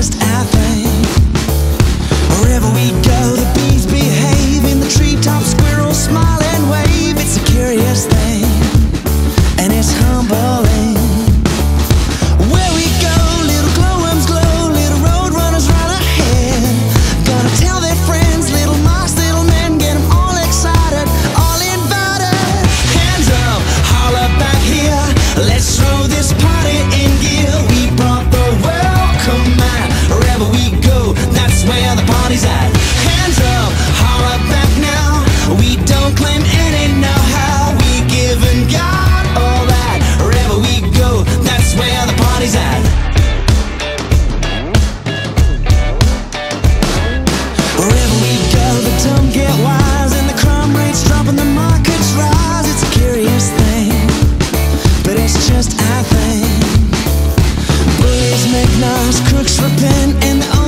best, I think. Wherever we go, the beast. Sometimes crooks repent and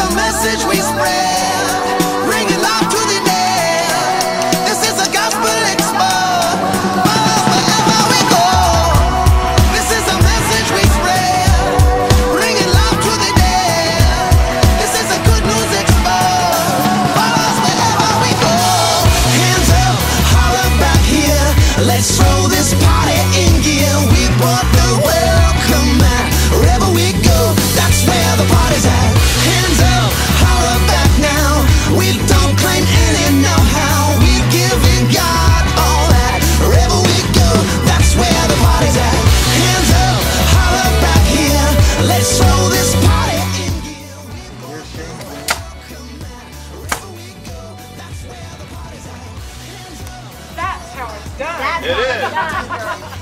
the message we spread. It is.